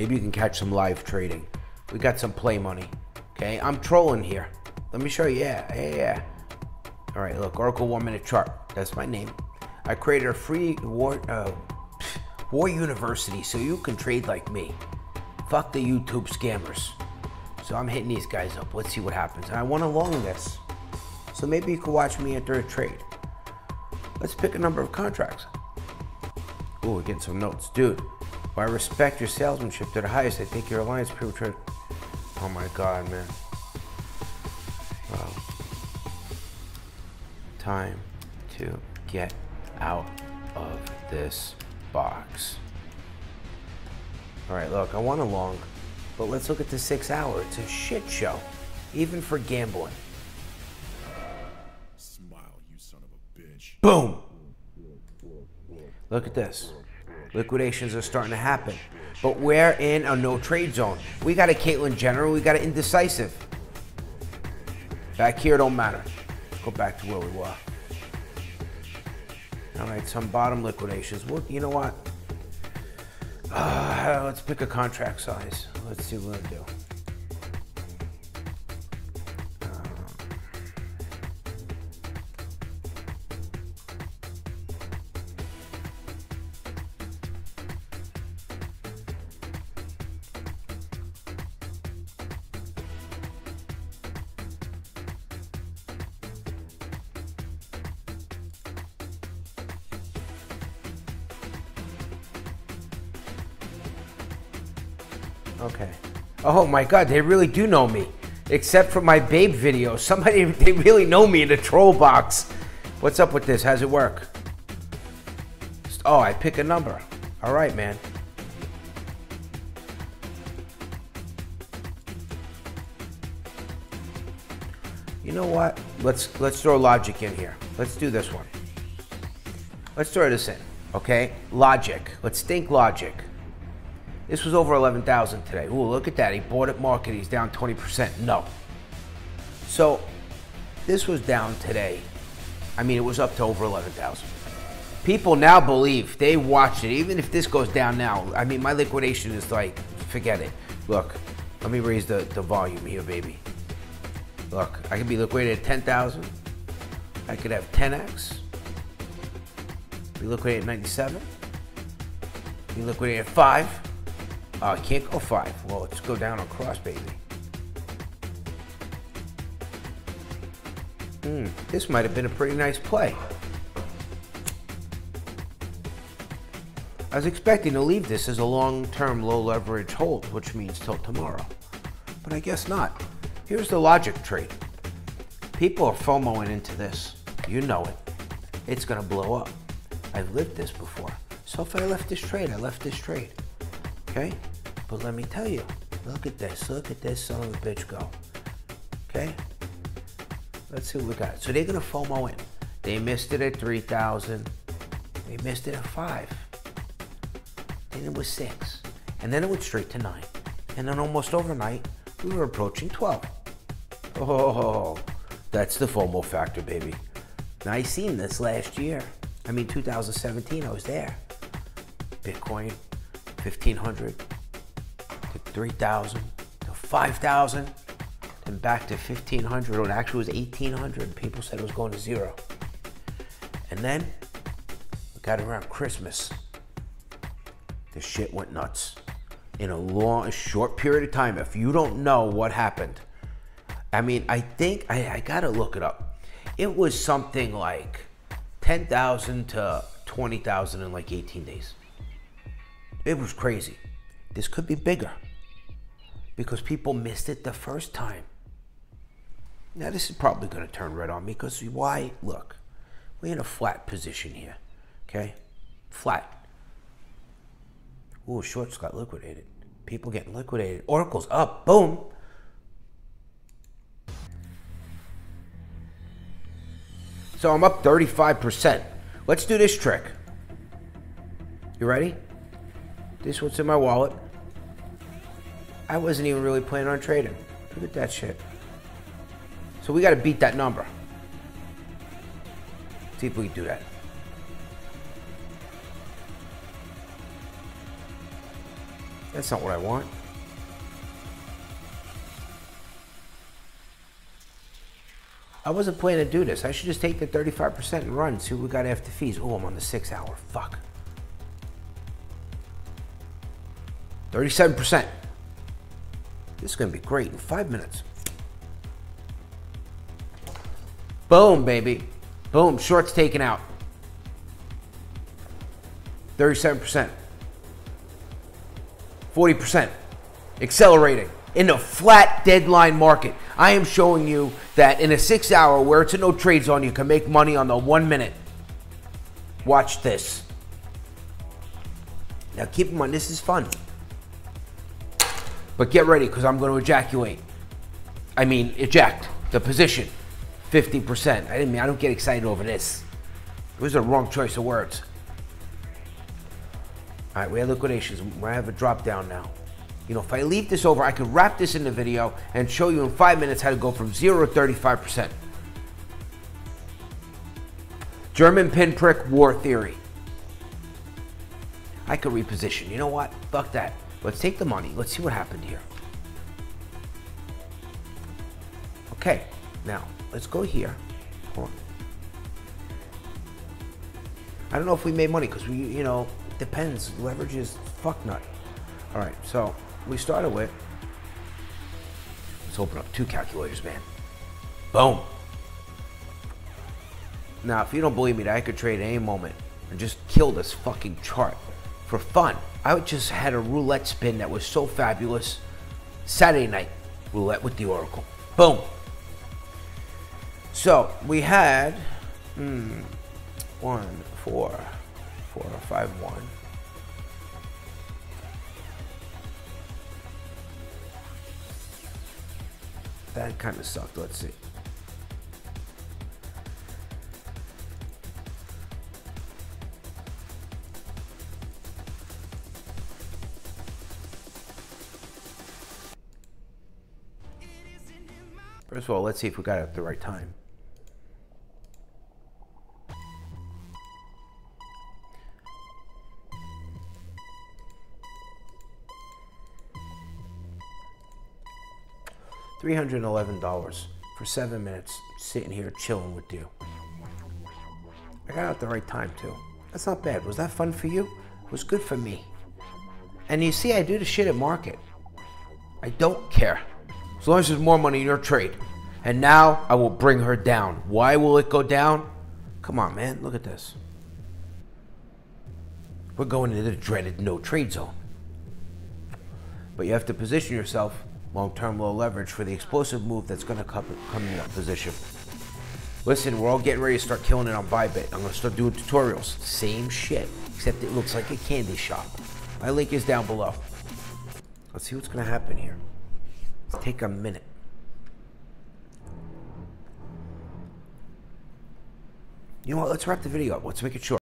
Maybe you can catch some live trading. We got some play money. Okay, I'm trolling here. Let me show you. Yeah, yeah, yeah. All right, look, Oracle one minute chart. That's my name. I created a free war, uh, war university so you can trade like me. Fuck the YouTube scammers. So I'm hitting these guys up. Let's see what happens. And I want to long this. So maybe you could watch me enter a trade. Let's pick a number of contracts. Ooh, we're getting some notes. Dude, I respect your salesmanship to the highest. I think your alliance people trade. Oh my god, man. Wow. Time to get out of this box. All right, look, I want a long, but let's look at the six hour. It's a shit show, even for gambling. Smile, you son of a bitch. Boom. Look at this. Liquidations are starting to happen. But we're in a no trade zone. We got a Caitlyn Jenner, we got an indecisive. Back here don't matter. Let's go back to where we were. All right, some bottom liquidations. Well, you know what? Uh, let's pick a contract size. Let's see what we do. Okay. Oh my God, they really do know me. Except for my babe video. Somebody, they really know me in the troll box. What's up with this? How's it work? Oh, I pick a number. All right, man. You know what? Let's let's throw logic in here. Let's do this one. Let's throw this in, okay? Logic. Let's think logic. This was over 11,000 today. Ooh, look at that. He bought it market. He's down 20%. No. So this was down today. I mean, it was up to over 11,000. People now believe they watch it. Even if this goes down now, I mean, my liquidation is like, forget it. Look, let me raise the, the volume here, baby. Look, I could be liquidated at 10,000. I could have 10x. Be liquidated at 97. Be liquidated at 5. I can't go 5. Well, let's go down across, baby. Hmm, this might have been a pretty nice play. I was expecting to leave this as a long-term low leverage hold, which means till tomorrow. But I guess not. Here's the logic trade. People are FOMOing into this. You know it. It's gonna blow up. I've lived this before. So if I left this trade, I left this trade. Okay? But let me tell you, look at this. Look at this son of a bitch go. Okay? Let's see what we got. So they're gonna FOMO in. They missed it at 3,000. They missed it at five. Then it was six. And then it went straight to nine. And then almost overnight, we were approaching 12. Oh, that's the FOMO factor, baby. Now, I seen this last year. I mean, 2017, I was there. Bitcoin, 1500 to 3000 to 5000 then back to 1500 when it actually was 1800 people said it was going to zero. And then we got around christmas the shit went nuts. In a long short period of time if you don't know what happened i mean i think i, I gotta look it up. It was something like 10000 to 20000 in like 18 days. It was crazy. This could be bigger because people missed it the first time now this is probably going to turn red on me because why? Look, we're in a flat position here, okay? Flat. Ooh, shorts got liquidated. People getting liquidated. Oracle's up. Boom. So I'm up 35%. Let's do this trick. You ready? This what's in my wallet. I wasn't even really planning on trading. Look at that shit. So we got to beat that number. See if we can do that. That's not what I want. I wasn't planning to do this. I should just take the 35% and run, see what we got after fees. Oh, I'm on the six hour. Fuck. 37%. This is going to be great in five minutes. Boom, baby. Boom. Shorts taken out. 37%. 40%. Accelerating in a flat deadline market. I am showing you that in a six hour where it's a no trade zone, you can make money on the one minute. Watch this. Now keep in mind, this is fun. But get ready because I'm going to ejaculate. I mean, eject the position 50%. I didn't mean, I don't get excited over this. It was a wrong choice of words. All right, we have liquidations. I have a drop down now. You know, if I leave this over, I could wrap this in the video and show you in five minutes how to go from zero to 35%. German pinprick war theory. I could reposition. You know what? Fuck that. Let's take the money. Let's see what happened here. Okay, now let's go here. I don't know if we made money because we, you know, depends. Leverage is fuck nut. All right, so we started with. Let's open up two calculators, man. Boom. Now, if you don't believe me I could trade any moment and just kill this fucking chart for fun, I just had a roulette spin that was so fabulous. Saturday night roulette with the Oracle. Boom. So we had hmm, one, four, four, five, one. That kind of sucked. Let's see. First of all, let's see if we got it at the right time. $311 for seven minutes sitting here chilling with you. I got out at the right time too. That's not bad. Was that fun for you? It was good for me. And you see, I do the shit at market. I don't care. As long as there's more money in your trade. And now I will bring her down. Why will it go down? Come on, man. Look at this. We're going into the dreaded no trade zone. But you have to position yourself long-term low leverage for the explosive move that's going to come, come in that position. Listen, we're all getting ready to start killing it on Bybit. I'm going to start doing tutorials. Same shit, except it looks like a candy shop. My link is down below. Let's see what's going to happen here. Let's take a minute. You know what? Let's wrap the video up. Let's make it short.